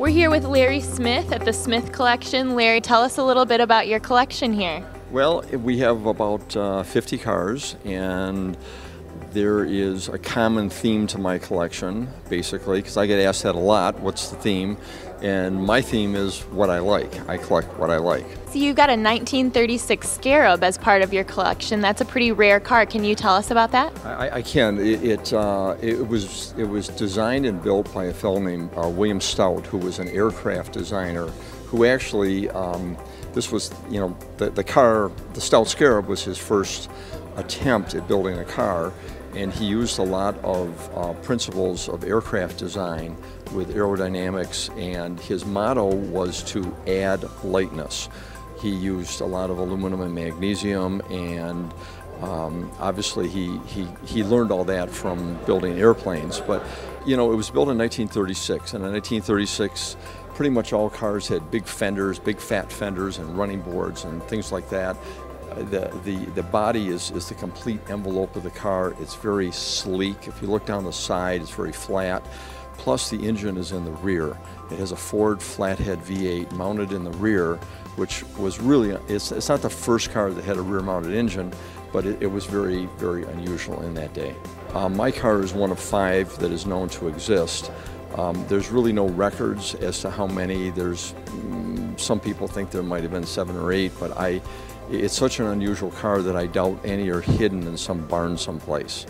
We're here with Larry Smith at the Smith Collection. Larry, tell us a little bit about your collection here. Well, we have about uh, 50 cars, and there is a common theme to my collection, basically, because I get asked that a lot what's the theme? And my theme is what I like. I collect what I like. So, you've got a 1936 Scarab as part of your collection. That's a pretty rare car. Can you tell us about that? I, I can. It, it, uh, it, was, it was designed and built by a fellow named uh, William Stout, who was an aircraft designer, who actually, um, this was, you know, the, the car, the Stout Scarab was his first attempt at building a car and he used a lot of uh, principles of aircraft design with aerodynamics and his motto was to add lightness. He used a lot of aluminum and magnesium and um, obviously he, he, he learned all that from building airplanes but you know it was built in 1936 and in 1936 pretty much all cars had big fenders, big fat fenders and running boards and things like that the, the, the body is, is the complete envelope of the car. It's very sleek. If you look down the side, it's very flat. Plus, the engine is in the rear. It has a Ford flathead V8 mounted in the rear, which was really, it's, it's not the first car that had a rear mounted engine, but it, it was very, very unusual in that day. Uh, my car is one of five that is known to exist. Um, there's really no records as to how many. There's some people think there might have been seven or eight, but I, it's such an unusual car that I doubt any are hidden in some barn someplace.